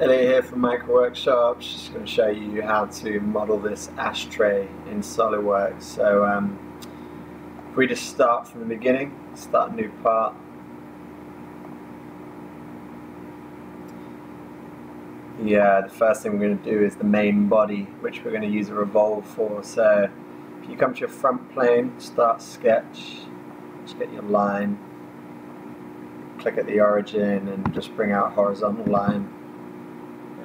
Elliot here from Micro Workshop. Just going to show you how to model this ashtray in SolidWorks. So um, if we just start from the beginning, start a new part. Yeah, the first thing we're going to do is the main body, which we're going to use a revolve for. So if you come to your front plane, start sketch, just get your line, click at the origin and just bring out horizontal line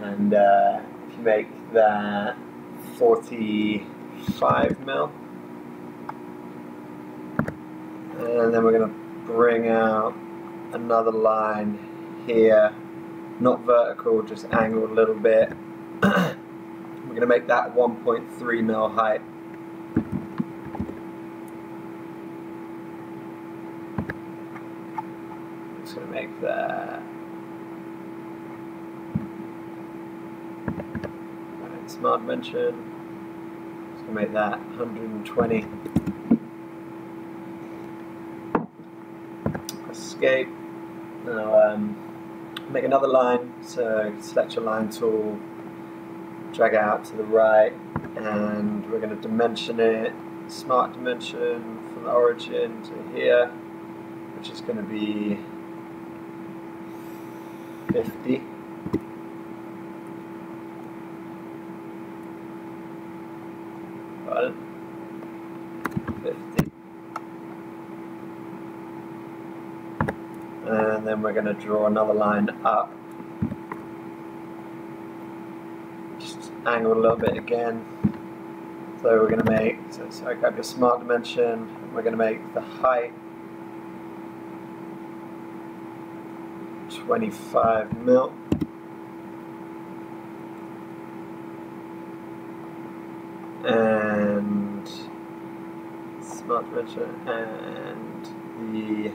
and uh, if you make that 45 mil. And then we're going to bring out another line here. Not vertical just angled a little bit. We're going to make that 1.3 mil height. Just going to make that smart dimension. Just gonna make that 120. Escape. Now um, make another line. So select your line tool, drag it out to the right, and we're going to dimension it. Smart dimension from the origin to here, which is going to be 50. Got 50. And then we're going to draw another line up. Just angle a little bit again. So we're going to make, so, so I grab your smart dimension, we're going to make the height 25 mil. and smart and the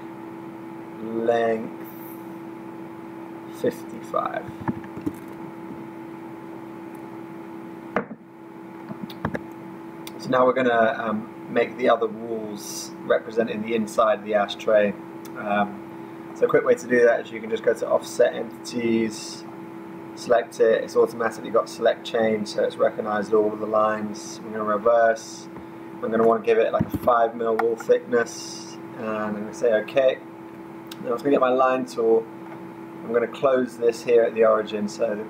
length 55 so now we're going to um, make the other walls representing the inside of the ashtray. Um, so a quick way to do that is you can just go to offset entities select it, it's automatically got select chain so it's recognized all of the lines. I'm going to reverse, I'm going to want to give it like a 5 mil wall thickness and I'm going to say OK. Now I'm going to get my line tool, I'm going to close this here at the origin. So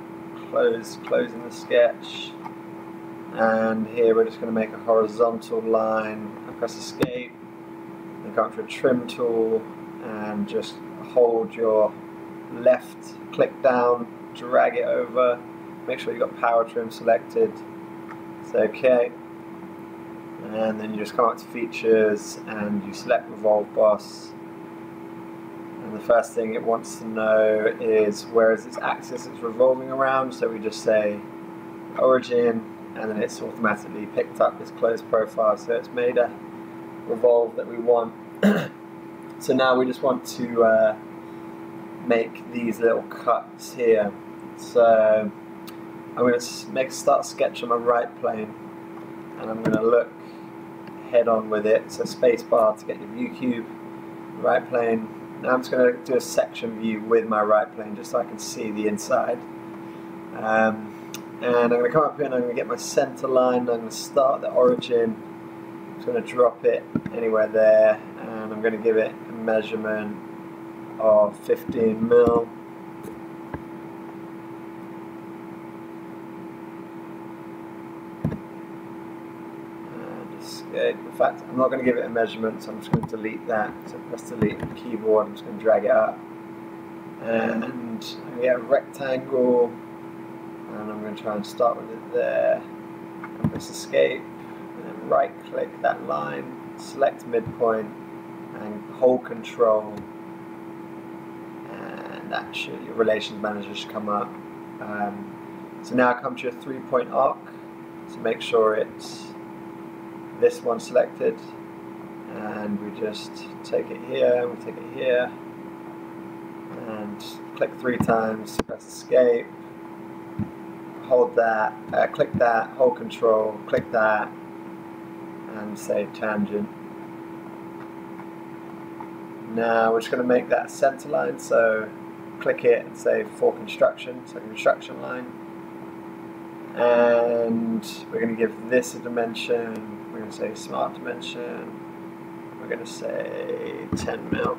close, closing the sketch. And here we're just going to make a horizontal line, I press escape and go to a trim tool and just hold your left click down drag it over, make sure you've got power trim selected, say OK, and then you just come up to features and you select revolve boss. And the first thing it wants to know is where is its axis it's revolving around. So we just say origin and then it's automatically picked up this closed profile. So it's made a revolve that we want. So now we just want to uh, make these little cuts here. So I'm going to make a start sketch on my right plane. And I'm going to look head on with it, so spacebar to get your view cube, right plane. Now I'm just going to do a section view with my right plane just so I can see the inside. Um, and I'm going to come up here and I'm going to get my center line, I'm going to start the origin, I'm just going to drop it anywhere there. And I'm going to give it a measurement of 15 mil In fact, I'm not going to give it a measurement, so I'm just going to delete that. So press delete on the keyboard, I'm just going to drag it up. And to get a rectangle, and I'm going to try and start with it there. And press escape, and then right click that line, select midpoint, and hold control. And that should, your relations manager should come up. Um, so now I come to your three point arc, so make sure it's this one selected and we just take it here, we take it here and click three times, press escape, hold that, uh, click that, hold control, click that and say tangent. Now we're just going to make that center line so click it and say for construction, so construction line. And we're going to give this a dimension. Going to say smart dimension. We're going to say 10 mil.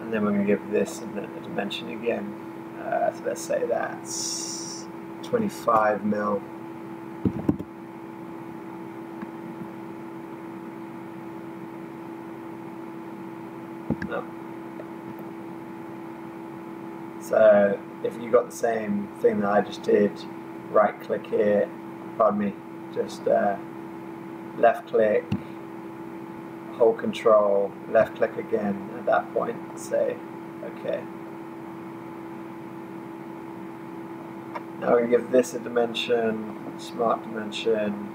And then we're going to give this a dimension again. Uh, so let's say that's 25 mil. No. So if you got the same thing that I just did, right click here, pardon me, just uh, left click, hold control, left click again at that point, say okay. Now we're going to give this a dimension, smart dimension,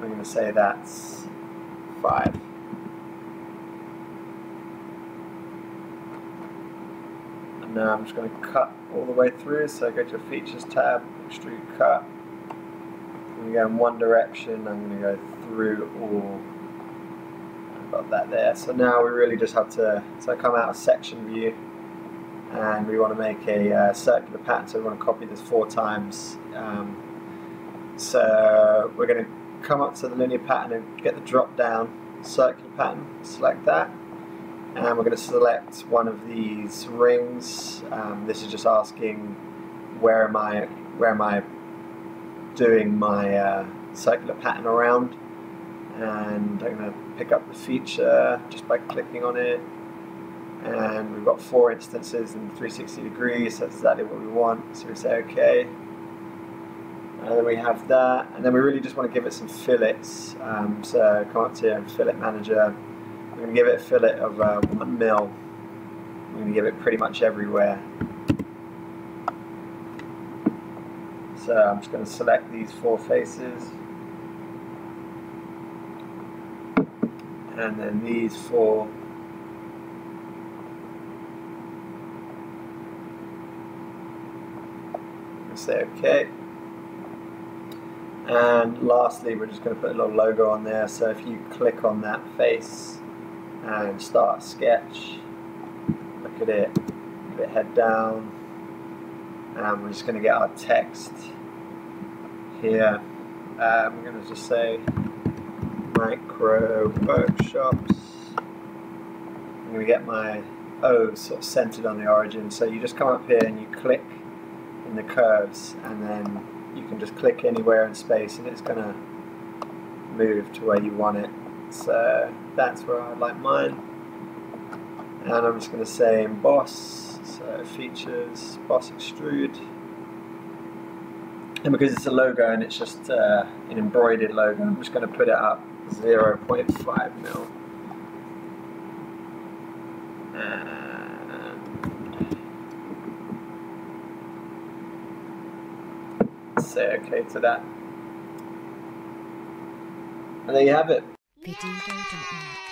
I'm going to say that's 5. Now I'm just going to cut all the way through. So go to your Features tab, Extrude Cut. I'm going to go in one direction. I'm going to go through all. I've got that there. So now we really just have to. So come out of Section View, and we want to make a uh, circular pattern. So we want to copy this four times. Um, so we're going to come up to the linear pattern and get the drop down circular pattern. Select that and we're going to select one of these rings. Um, this is just asking where am I where am I doing my uh, circular pattern around? And I'm going to pick up the feature just by clicking on it. And we've got four instances in 360 degrees so that's exactly what we want. So we say OK and then we have that. And then we really just want to give it some fillets. Um, so come up to here fillet manager I'm going to give it a fillet of uh, mil. I'm going to give it pretty much everywhere. So I'm just going to select these four faces. And then these four. say OK. And lastly, we're just going to put a little logo on there. So if you click on that face, and start sketch. Look at it, put it head down, and we're just going to get our text here. Um, we're going to just say micro workshops. I'm going to get my O sort of centered on the origin. So you just come up here and you click in the curves, and then you can just click anywhere in space, and it's going to move to where you want it. So that's where I'd like mine. And I'm just going to say emboss, so features, boss extrude. And because it's a logo and it's just uh, an embroidered logo, I'm just going to put it up 0.5 mil. And say okay to that. And there you have it. Pedido.net